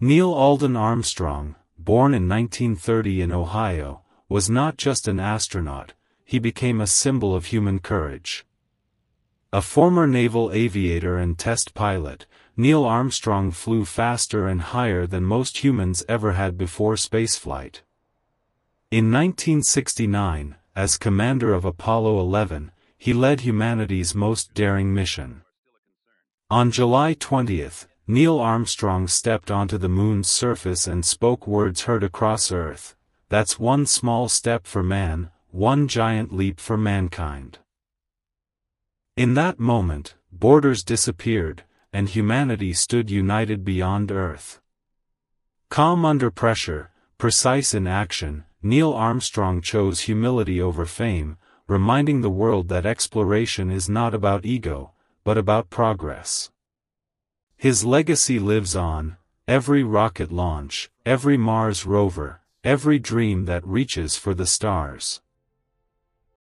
Neil Alden Armstrong, born in 1930 in Ohio, was not just an astronaut, he became a symbol of human courage. A former naval aviator and test pilot, Neil Armstrong flew faster and higher than most humans ever had before spaceflight. In 1969, as commander of Apollo 11, he led humanity's most daring mission. On July 20, Neil Armstrong stepped onto the moon's surface and spoke words heard across Earth, that's one small step for man, one giant leap for mankind. In that moment, borders disappeared, and humanity stood united beyond Earth. Calm under pressure, precise in action, Neil Armstrong chose humility over fame, reminding the world that exploration is not about ego, but about progress. His legacy lives on, every rocket launch, every Mars rover, every dream that reaches for the stars.